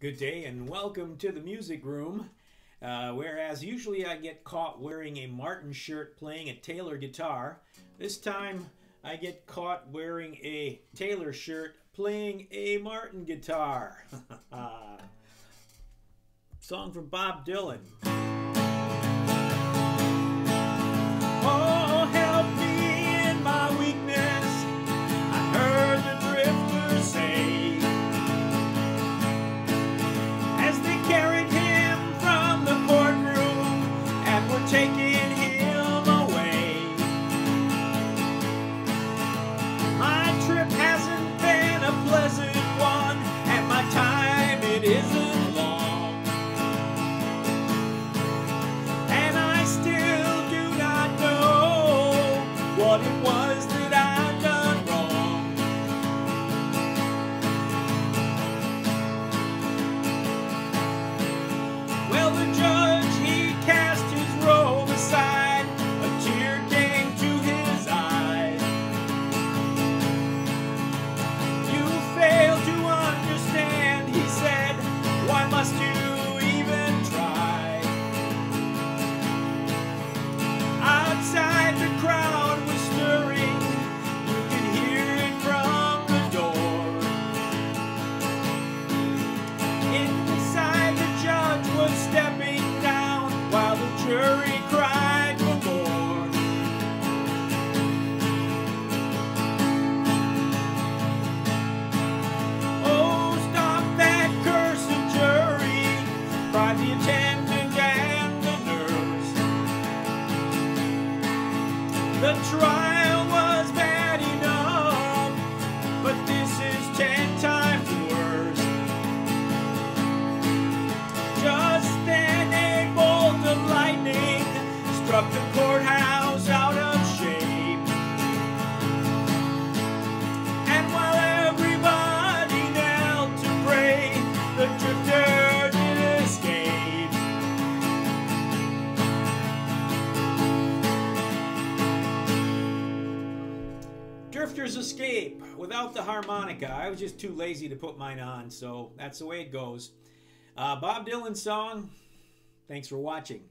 Good day and welcome to the music room. Uh, whereas usually I get caught wearing a Martin shirt playing a Taylor guitar, this time I get caught wearing a Taylor shirt playing a Martin guitar. Song from Bob Dylan. The trial was bad enough, but this is ten times worse. Just then a bolt of lightning struck the courthouse Drifters Escape without the harmonica. I was just too lazy to put mine on, so that's the way it goes. Uh, Bob Dylan song. Thanks for watching.